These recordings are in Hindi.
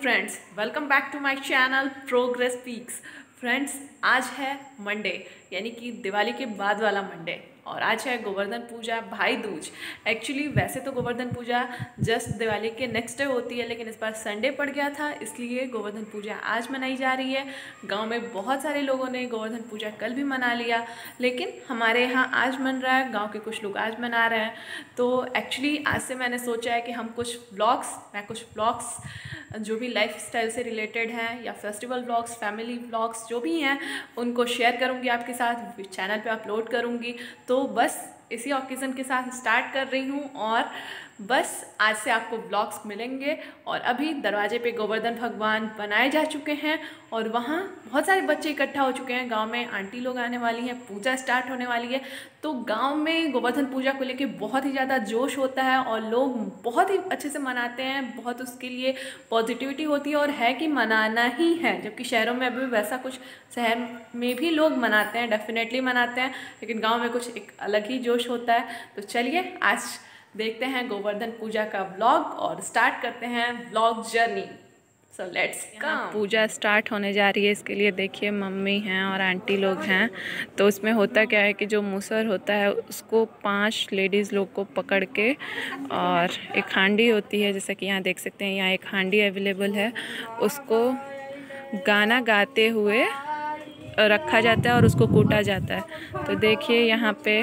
Friends welcome back to my channel progress peaks friends आज है मंडे यानी कि दिवाली के बाद वाला मंडे और आज है गोवर्धन पूजा भाई दूज। एक्चुअली वैसे तो गोवर्धन पूजा जस्ट दिवाली के नेक्स्ट डे होती है, लेकिन इस बार संडे पड़ गया था, इसलिए गोवर्धन पूजा आज मनाई जा रही है। गाँव में बहुत सारे लोगों ने गोवर्धन पूजा कल भी मना लिया, लेकिन हमारे यहाँ आज मन रहा है, गाँव के कुछ लोग आज मना रहे हैं। तो एक्चुअली आज से मैंने सोचा है कि हम कुछ ब्लॉग्स मैं कुछ ब्लॉग्स जो भी लाइफ से रिलेटेड हैं, या फेस्टिवल ब्लॉग्स फैमिली ब्लॉग्स जो भी हैं, उनको शेयर करूँगी आपके साथ चैनल पर अपलोड करूँगी। तो बस इसी ऑकेज़न के साथ स्टार्ट कर रही हूँ और बस आज से आपको ब्लॉग्स मिलेंगे और अभी दरवाजे पे गोवर्धन भगवान बनाए जा चुके हैं और वहाँ बहुत सारे बच्चे इकट्ठा हो चुके हैं। गाँव में आंटी लोग आने वाली हैं, पूजा स्टार्ट होने वाली है। तो गाँव में गोवर्धन पूजा को लेके बहुत ही ज़्यादा जोश होता है और लोग बहुत ही अच्छे से मनाते हैं, बहुत उसके लिए पॉजिटिविटी होती है और है कि मनाना ही है। जबकि शहरों में अभी वैसा कुछ, शहर में भी लोग मनाते हैं डेफिनेटली मनाते हैं, लेकिन गाँव में कुछ एक अलग ही जोश होता है। तो चलिए, आज देखते हैं गोवर्धन पूजा का व्लॉग और स्टार्ट करते हैं vlog journey so let's come Puja start होने जा रही है इसके लिए देखिए मम्मी हैं और आंटी लोग हैं। तो उसमें होता क्या है कि जो मूसर होता है उसको पाँच लेडीज़ लोग को पकड़ के और एक हांडी होती है जैसा कि यहाँ देख सकते हैं यहाँ एक हांडी अवेलेबल है। उसको गाना गाते हुए रखा जाता है और उसको कूटा जाता है। तो देखिए यहाँ पे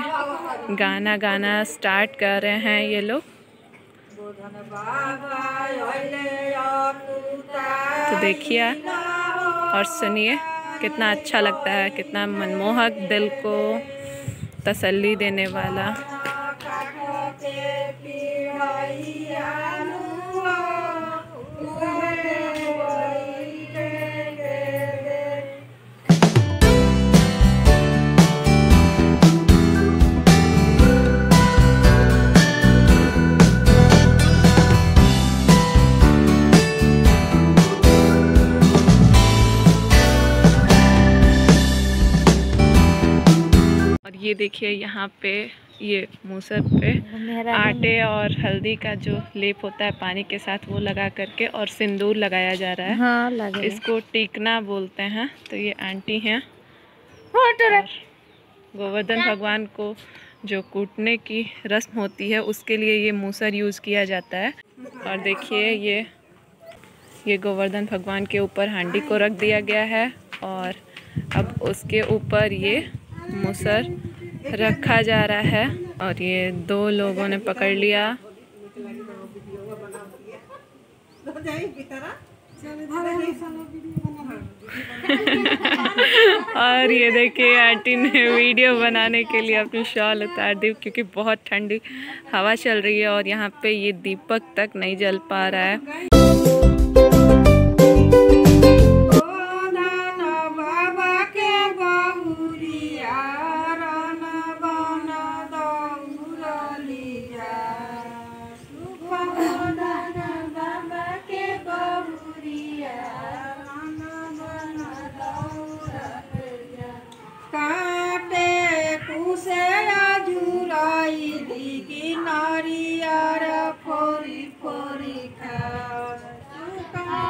गाना गाना स्टार्ट कर रहे हैं ये लोग। तो देखिए और सुनिए, कितना अच्छा लगता है, कितना मनमोहक दिल को तसल्ली देने वाला। ये देखिए यहाँ पे ये मूसर पे आटे और हल्दी का जो लेप होता है पानी के साथ वो लगा करके और सिंदूर लगाया जा रहा है। हाँ लगे इसको टीकना बोलते हैं तो ये आंटी हैं। गोवर्धन भगवान को जो कूटने की रस्म होती है उसके लिए ये मूसर यूज़ किया जाता है। और देखिए ये ये गोवर्धन भगवान के ऊपर हांडी को रख दिया गया है और अब उसके ऊपर ये मूसर रखा जा रहा है और ये दो लोगों ने पकड़ लिया। और ये देखिए आंटी ने वीडियो बनाने के लिए अपनी शॉल उतार दी क्योंकि बहुत ठंडी हवा चल रही है और यहाँ पे ये दीपक तक नहीं जल पा रहा है। Bye.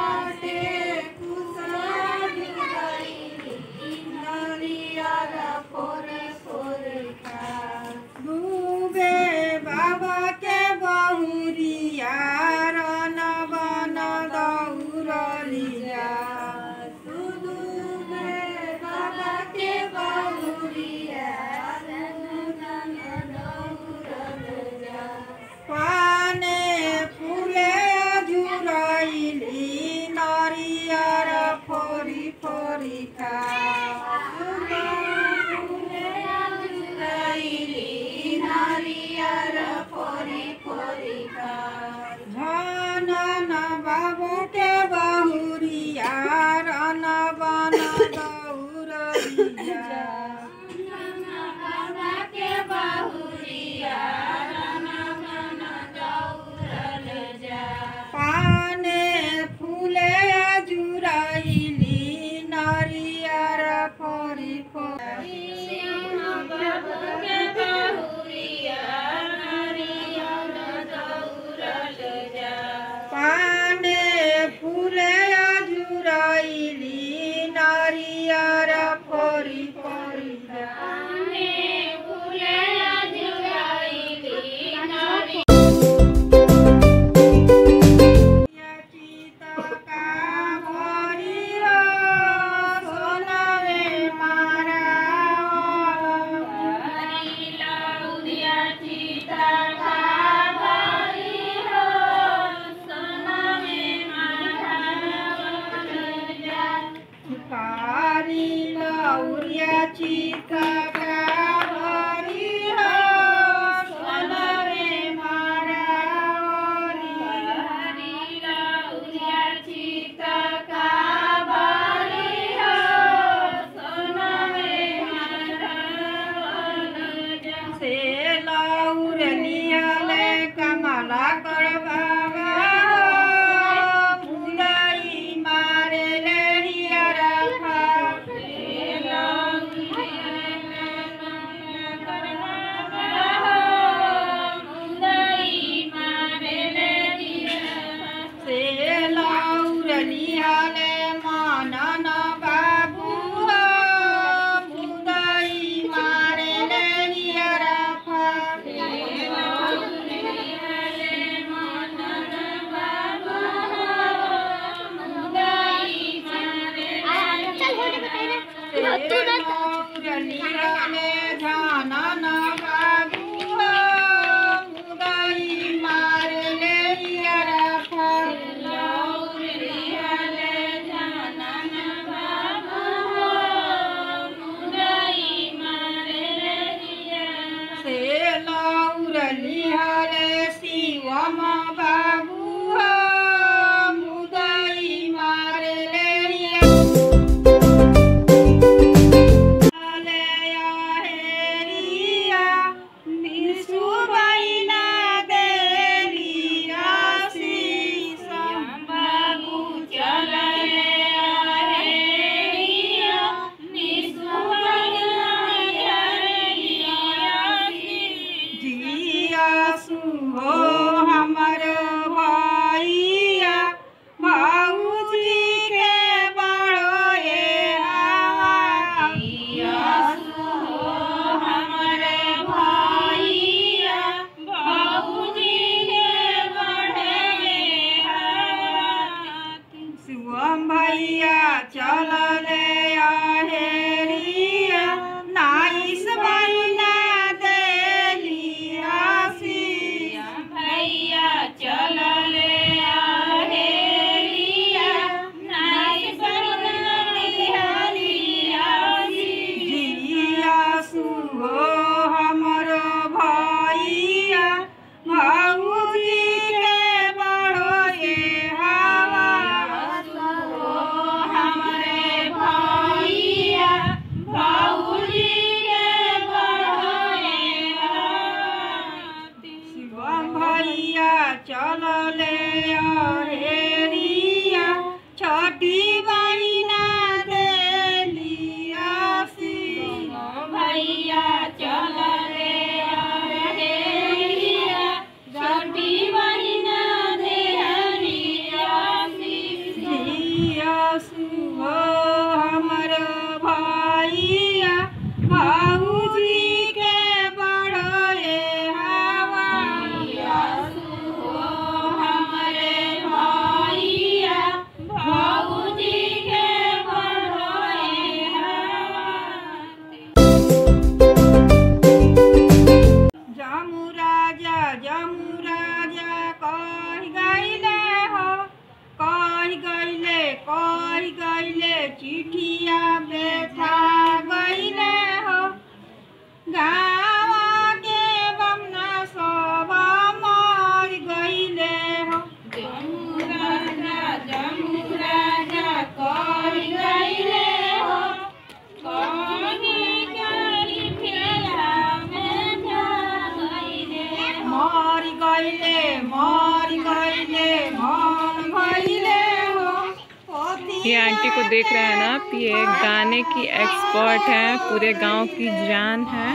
आंटी को देख रहे हैं ना आप, ये गाने की एक्सपर्ट हैं, पूरे गाँव की जान है।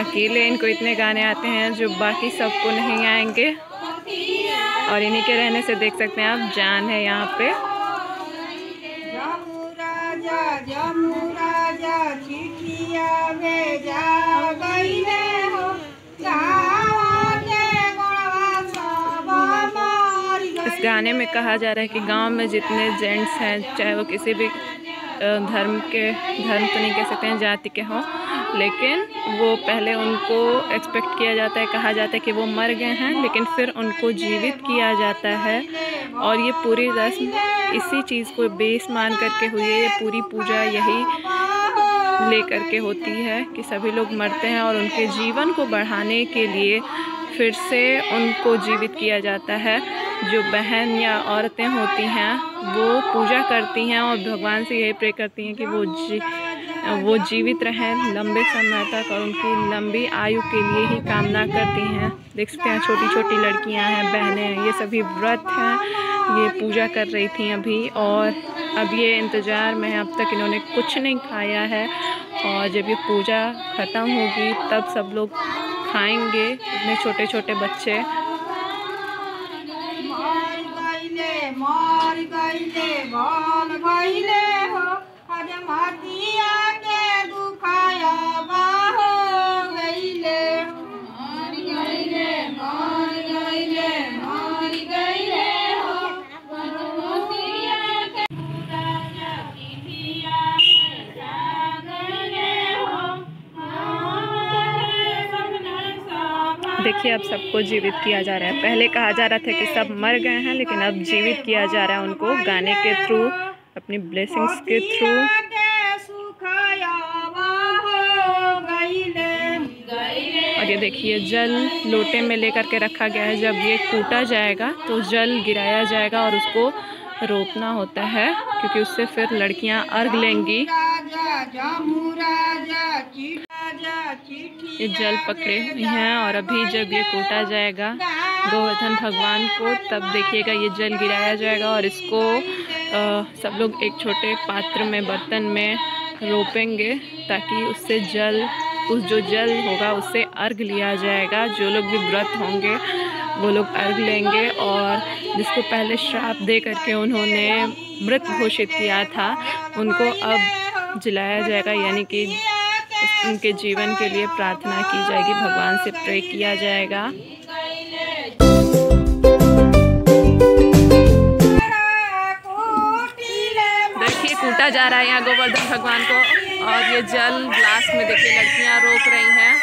अकेले इनको इतने गाने आते हैं जो बाकी सबको नहीं आएँगे। और इन्हीं के रहने से देख सकते हैं आप, जान है यहाँ पे चिठिया भेजा गईले हो गाँव के गोड़वा सब मर इस गईले गाने में कहा जा रहा है कि गाँव में जितने जेंट्स हैं, चाहे वो किसी भी धर्म के, धर्म तो नहीं कह सकते हैं, जाति के हों, लेकिन वो पहले उनको एक्सपेक्ट किया जाता है, कहा जाता है कि वो मर गए हैं, लेकिन फिर उनको जीवित किया जाता है। और ये पूरी रस्म, इसी चीज़ को बेस मान करके हुई है, ये पूरी पूजा यही लेकर के होती है कि सभी लोग मरते हैं और उनके जीवन को बढ़ाने के लिए फिर से उनको जीवित किया जाता है। जो बहन या औरतें होती हैं, वो पूजा करती हैं और भगवान से यही प्रे करती हैं कि वो जी, वो जीवित रहें लंबे समय तक और उनकी लंबी आयु के लिए ही कामना करती हैं। देख सकते हैं छोटी छोटी लड़कियाँ हैं, बहनें हैं ये सभी व्रत हैं, ये पूजा कर रही थी अभी और अब ये इंतज़ार में अब तक इन्होंने कुछ नहीं खाया है और जब ये पूजा ख़त्म होगी, तब सब लोग खाएँगे, इतने छोटे छोटे बच्चे। বল ভাইলে देखिए अब सबको जीवित किया जा रहा है। पहले कहा जा रहा था कि सब मर गए हैं, लेकिन अब जीवित किया जा रहा है उनको गाने के थ्रू, अपनी ब्लेसिंग्स के थ्रू। और ये देखिए, जल लोटे में लेकर के रखा गया है। जब ये कूटा जाएगा तो जल गिराया जाएगा और उसको रोपना होता है, क्योंकि उससे फिर लड़कियाँ अर्घ लेंगी। ये जल पकड़े हुए हैं और अभी जब ये कूटा जाएगा गोवर्धन भगवान को तब देखिएगा ये जल गिराया जाएगा और इसको अ, सब लोग एक छोटे पात्र में बर्तन में रोपेंगे ताकि उससे जल उस जो जल होगा उससे अर्घ लिया जाएगा। जो लोग भी व्रत होंगे वो लोग अर्घ लेंगे और जिसको पहले श्राप दे करके उन्होंने मृत घोषित किया था उनको अब जलाया जाएगा यानी कि उनके जीवन के लिए प्रार्थना की जाएगी, भगवान से प्रे किया जाएगा। देखिए कूटा जा रहा है यहाँ गोवर्धन भगवान को, और ये जल ग्लास में देखिए, लड़कियाँ रोक रही हैं।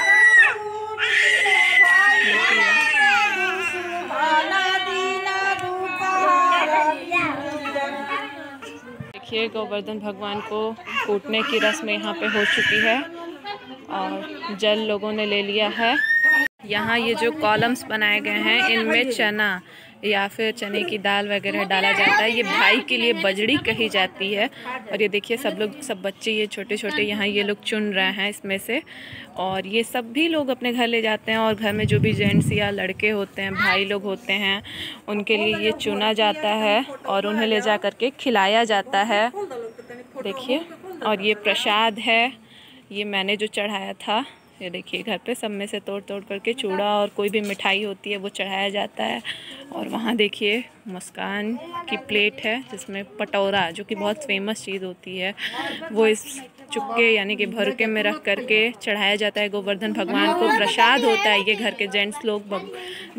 देखिए, गोवर्धन भगवान को कूटने की रस्म यहाँ पे हो चुकी है। और जल लोगों ने ले लिया है। यहाँ ये जो कॉलम्स बनाए गए हैं, इनमें चना या फिर चने की दाल वगैरह डाला जाता है। ये भाई के लिए बजड़ी कही जाती है। और ये देखिए, सब लोग, सब बच्चे ये छोटे छोटे यहाँ ये लोग चुन रहे हैं इसमें से। और ये सब भी लोग अपने घर ले जाते हैं और घर में जो भी जेंट्स या लड़के होते हैं, भाई लोग होते हैं, उनके लिए ये चुना जाता है और उन्हें ले जा करके खिलाया जाता है। देखिए, और ये प्रसाद है। ये मैंने जो चढ़ाया था, ये देखिए घर पे सब में से तोड़ तोड़ करके चूड़ा और कोई भी मिठाई होती है वो चढ़ाया जाता है। और वहाँ देखिए मुस्कान की प्लेट है जिसमें पटौरा, जो कि बहुत फ़ेमस चीज़ होती है, वो इस चुक्के यानी कि भरुके में रख करके चढ़ाया जाता है। गोवर्धन भगवान को प्रसाद होता है। ये घर के जेंट्स लोग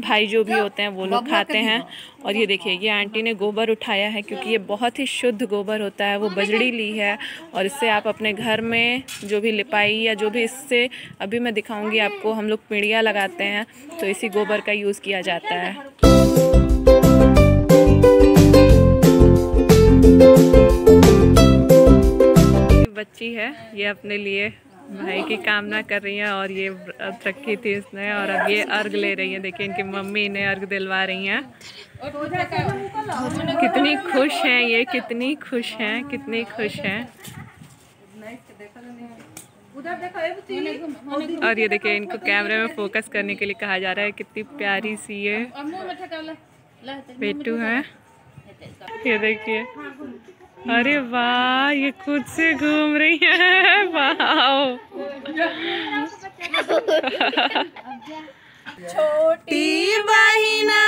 भाई जो भी होते हैं वो लोग खाते हैं। और ये देखिए ये आंटी ने गोबर उठाया है क्योंकि ये बहुत ही शुद्ध गोबर होता है। वो बजड़ी ली है और इससे आप अपने घर में जो भी लिपाई या जो भी इससे अभी मैं दिखाऊँगी आपको हम लोग पीढ़ियाँ लगाते हैं तो इसी गोबर का यूज़ किया जाता है। बच्ची है ये अपने लिए भाई की कामना कर रही है और ये व्रत रखी थी इसने और अब ये अर्घ ले रही है। देखिए इनकी मम्मी इन्हें अर्घ दिलवा रही हैं। कितनी खुश हैं ये कितनी खुश हैं कितनी खुश हैं। और ये देखिए इनको कैमरे में फोकस करने के लिए कहा जा रहा है कितनी प्यारी सी ये बेटू है। ये देखिए। अरे वाह ये खुद से घूम रही है। वाह छोटी बहिना